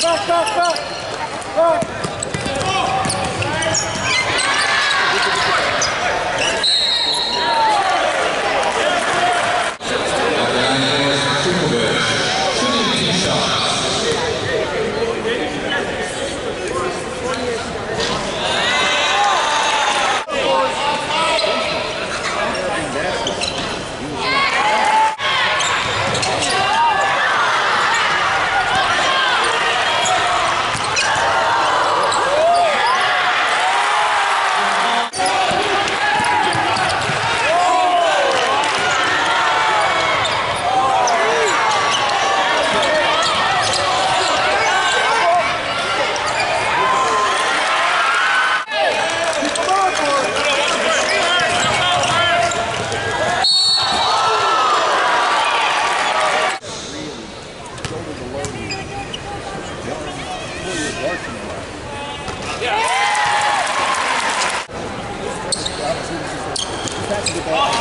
vai, vai, vai. Hey!